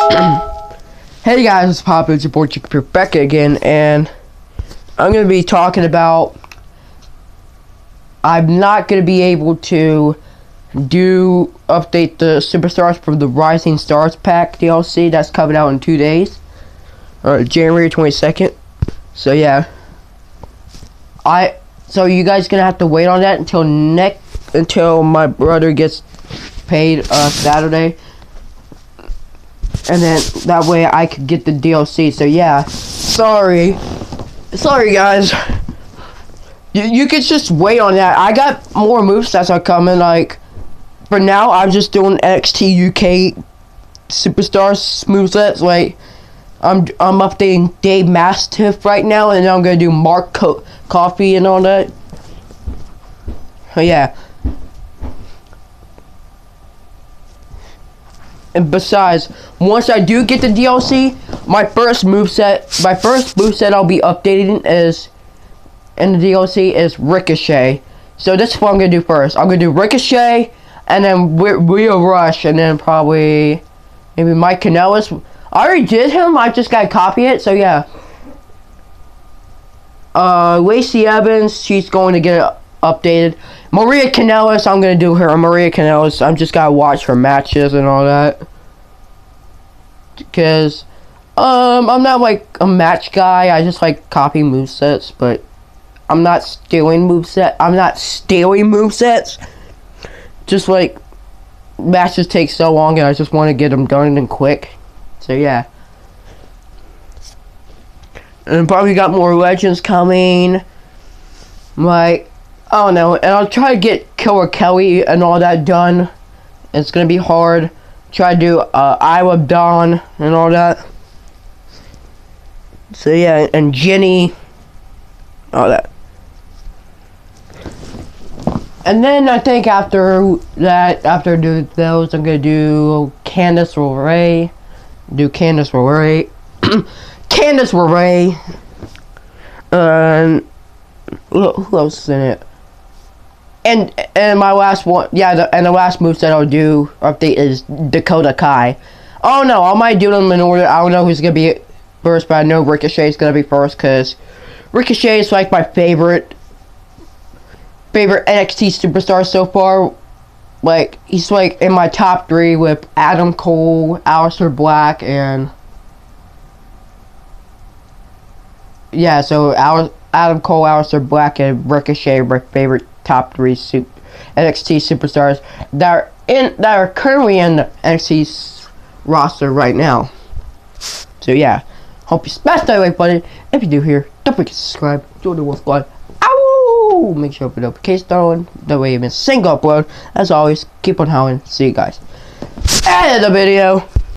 hey guys, it's Papa, it's your boy Chick Rebecca again, and I'm gonna be talking about. I'm not gonna be able to do update the superstars from the Rising Stars pack DLC that's coming out in two days, uh, January 22nd. So yeah, I so you guys gonna have to wait on that until next until my brother gets paid uh, Saturday and then that way I could get the DLC. So yeah, sorry, sorry guys. You you could just wait on that. I got more moves that are coming. Like for now, I'm just doing NXT UK superstars movesets. Like I'm I'm updating Dave Mastiff right now, and I'm gonna do Mark Co Coffey and all that. Oh yeah. And besides, once I do get the DLC, my first move set, my first move set I'll be updating is in the DLC is Ricochet. So this is what I'm gonna do first. I'm gonna do Ricochet, and then Lio Rush, and then probably maybe Mike Kanellis. I already did him. I just gotta copy it. So yeah. Uh, Lacey Evans, she's going to get updated. Maria Kanellis, I'm gonna do her. Maria Kanellis, I'm just gotta watch her matches and all that. Because, um, I'm not like a match guy. I just like copy move sets, but I'm not stealing move set. I'm not stealing move sets. Just like matches take so long, and I just want to get them done and quick. So yeah. And probably got more legends coming. Like I don't know, and I'll try to get Killer Kelly and all that done. It's gonna be hard. Try to do uh, Isla Dawn and all that. So yeah, and Jenny, all that. And then I think after that, after I do those, I'm gonna do Candice LeRae. Do Candice LeRae. Candice LeRae. And who else is in it? And and my last one, yeah, the, and the last move that I'll do update is Dakota Kai. Oh no, I might do them in order. I don't know who's gonna be first, but I know Ricochet is gonna be first because Ricochet is like my favorite favorite NXT superstar so far. Like he's like in my top three with Adam Cole, Aleister Black, and yeah. So Adam Cole, Aleister Black, and Ricochet are my favorite top three super, NXT superstars that are in that are currently in the NXT roster right now. So yeah, hope you smash that like button. If you do here, don't forget to subscribe. Join the Wolf Squad. Ow! Make sure to put notifications on. That way you miss a single upload. As always, keep on howling. See you guys. End the video.